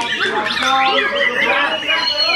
Thank you.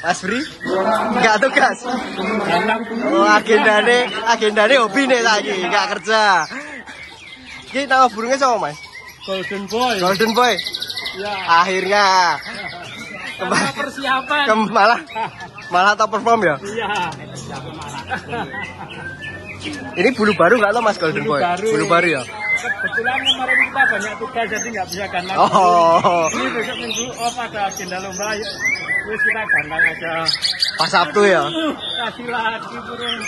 Mas Bri? Enggak tugas. Oh, agendane, agendane hobi nih lagi, enggak kerja. Ini nama burungnya siapa, Mas? Golden Boy. Golden Boy. Ya. Akhirnya Karena persiapan. ke malah malah top perform ya. Iya. Ini bulu baru nggak lo Mas Golden Bulu Boy? baru. Bulu baru ya. Kebetulan kemarin kita banyak tugas jadi nggak bisa gandang. Oh. Ini besok minggu off ada agenda lomba. Terus kita gandang aja. Pas Sabtu ya. Kasih lagi burung.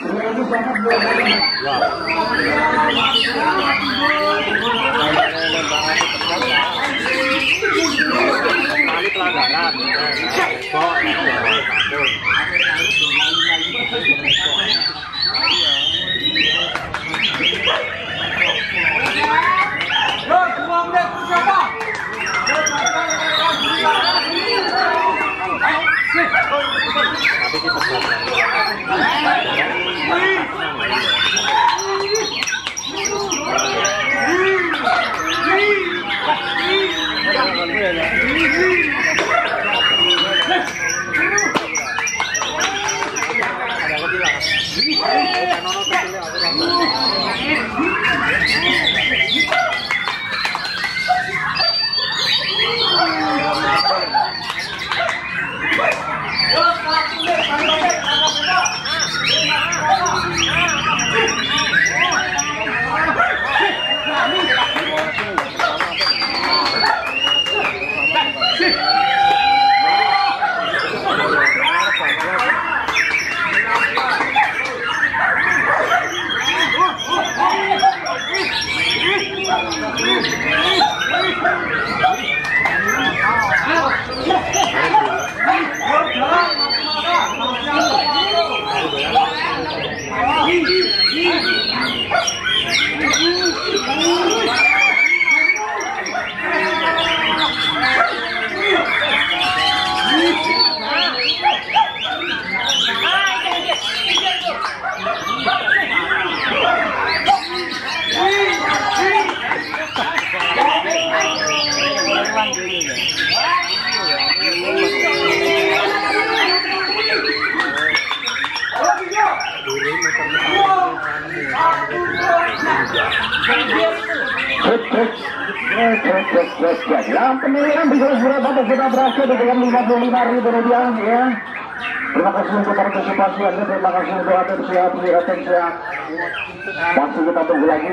Wow. Yeah. Yang pemilihan bisa Surabaya kita berhasil dengan 55 ribu rupiah. Terima kasih untuk partisipasi Anda, terima kasih untuk atensi, atensi. Masih kita tunggu lagi